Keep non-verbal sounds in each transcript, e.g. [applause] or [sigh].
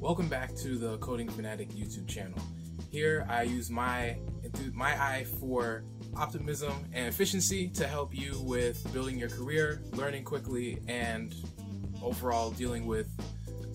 Welcome back to the Coding Fanatic YouTube channel. Here I use my my eye for optimism and efficiency to help you with building your career, learning quickly, and overall dealing with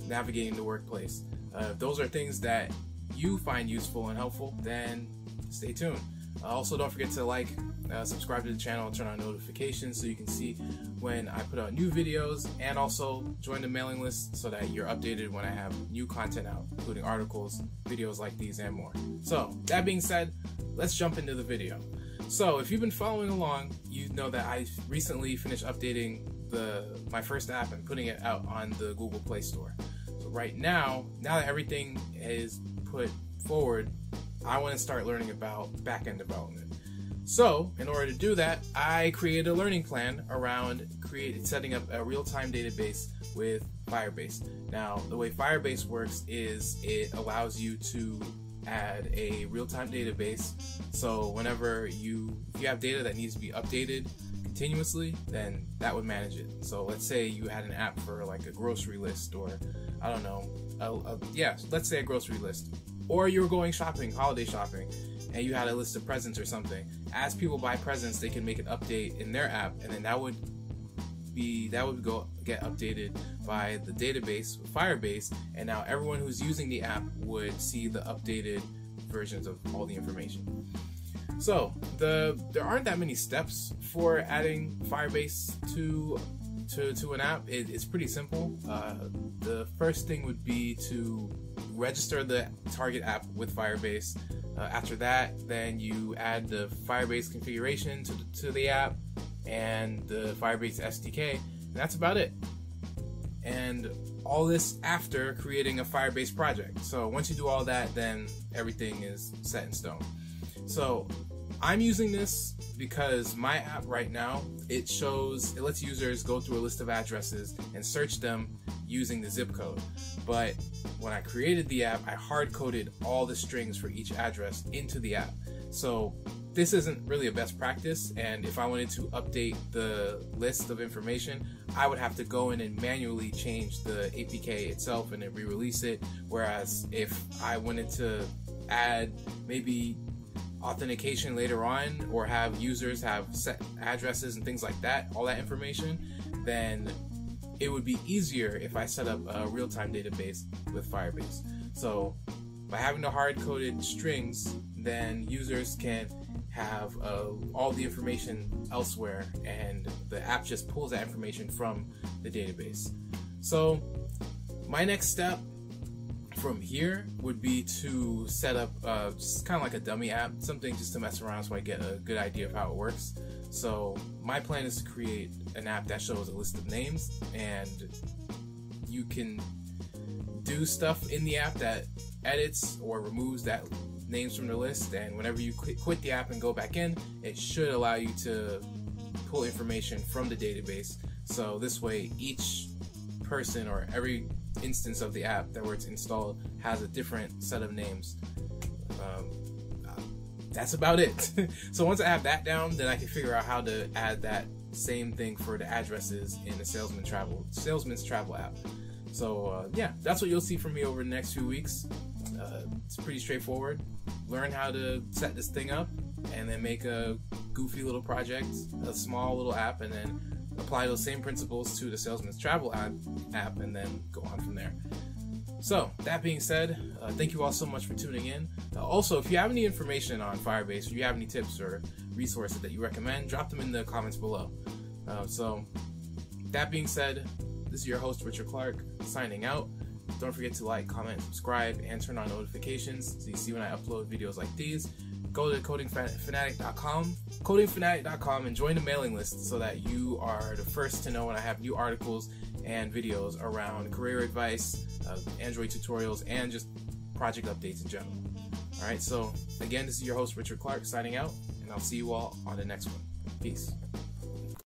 navigating the workplace. Uh, if those are things that you find useful and helpful, then stay tuned. Uh, also, don't forget to like, uh, subscribe to the channel, and turn on notifications so you can see when I put out new videos, and also join the mailing list so that you're updated when I have new content out, including articles, videos like these, and more. So, that being said, let's jump into the video. So, if you've been following along, you know that I recently finished updating the my first app and putting it out on the Google Play Store. So right now, now that everything is put forward, I want to start learning about backend development. So, in order to do that, I created a learning plan around create, setting up a real-time database with Firebase. Now, the way Firebase works is it allows you to add a real-time database. So, whenever you if you have data that needs to be updated continuously, then that would manage it. So, let's say you had an app for like a grocery list or I don't know, a, a, yeah, let's say a grocery list or you were going shopping, holiday shopping, and you had a list of presents or something. As people buy presents, they can make an update in their app, and then that would be that would go get updated by the database Firebase, and now everyone who's using the app would see the updated versions of all the information. So the there aren't that many steps for adding Firebase to to, to an app. It, it's pretty simple. Uh, the first thing would be to register the target app with Firebase. Uh, after that, then you add the Firebase configuration to the, to the app and the Firebase SDK, and that's about it. And all this after creating a Firebase project. So once you do all that, then everything is set in stone. So I'm using this because my app right now, it shows, it lets users go through a list of addresses and search them using the zip code. But when I created the app, I hard coded all the strings for each address into the app. So this isn't really a best practice. And if I wanted to update the list of information, I would have to go in and manually change the APK itself and then re release it. Whereas if I wanted to add maybe authentication later on or have users have set addresses and things like that, all that information, then it would be easier if I set up a real time database with Firebase. So by having the hard coded strings, then users can have uh, all the information elsewhere and the app just pulls that information from the database. So my next step from here would be to set up uh, just kind of like a dummy app, something just to mess around so I get a good idea of how it works. So my plan is to create an app that shows a list of names and you can do stuff in the app that edits or removes that names from the list and whenever you quit, quit the app and go back in it should allow you to pull information from the database so this way each person or every instance of the app that where it's installed has a different set of names. Um, that's about it. [laughs] so once I have that down, then I can figure out how to add that same thing for the addresses in the Salesman Travel Salesman's Travel app. So uh, yeah, that's what you'll see from me over the next few weeks. Uh, it's pretty straightforward. Learn how to set this thing up, and then make a goofy little project, a small little app, and then apply those same principles to the Salesman's Travel app, app and then go on from there. So, that being said, uh, thank you all so much for tuning in. Uh, also, if you have any information on Firebase, or you have any tips or resources that you recommend, drop them in the comments below. Uh, so, that being said, this is your host, Richard Clarke, signing out. Don't forget to like, comment, subscribe, and turn on notifications so you see when I upload videos like these go to codingfanatic.com, codingfanatic.com, and join the mailing list so that you are the first to know when I have new articles and videos around career advice, uh, Android tutorials, and just project updates in general. All right, so again, this is your host, Richard Clarke, signing out, and I'll see you all on the next one. Peace.